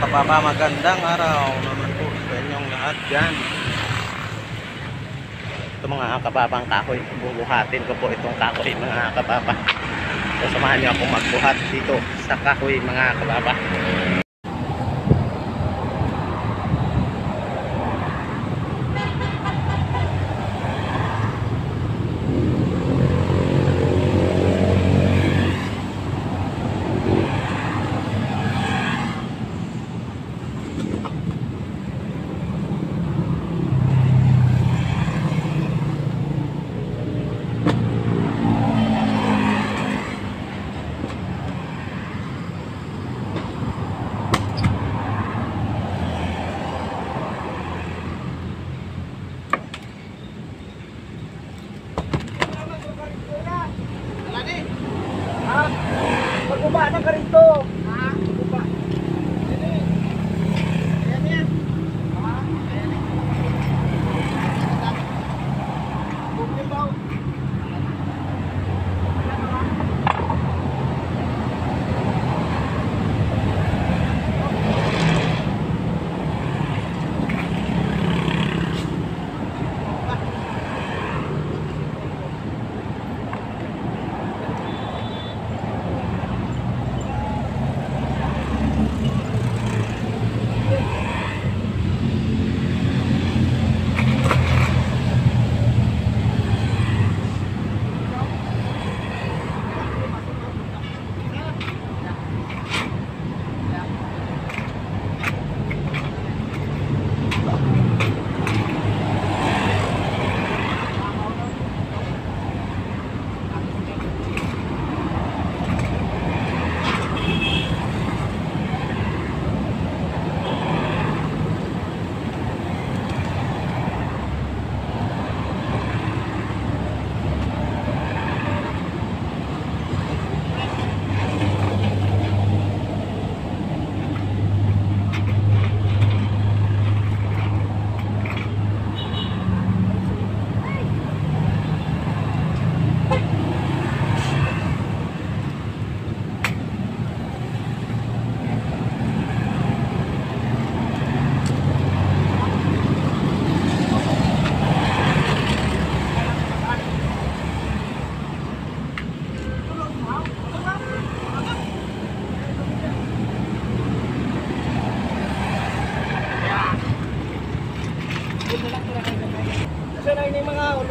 kababa, magandang araw naman po sa inyong lahat dyan. Ito mga kababang kahoy, bubuhatin ko po itong kahoy mga kababa. So samahan niyo ako magbuhat dito sa kahoy mga kababa.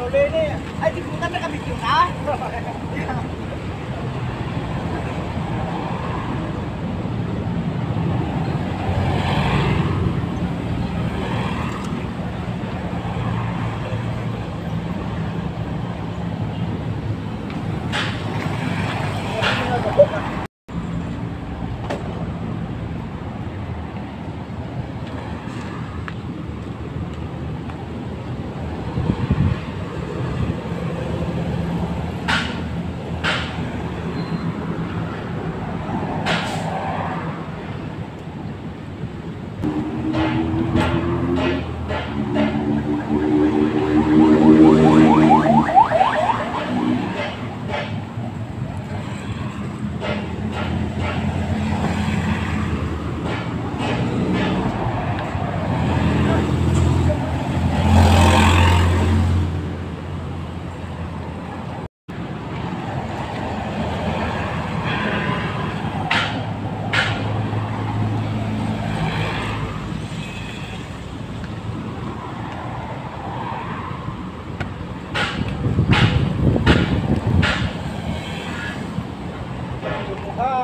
Ay, di ko na nakamit yun, ha?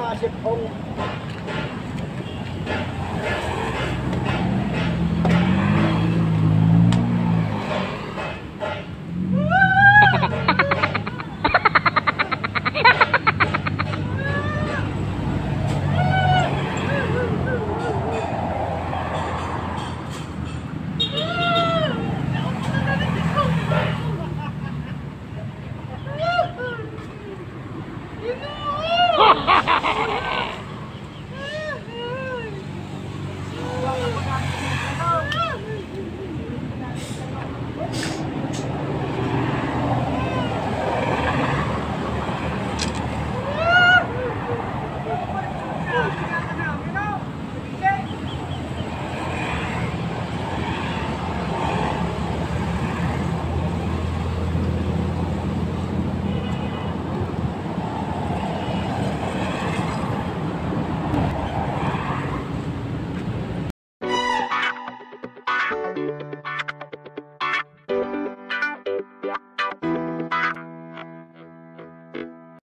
mga sipong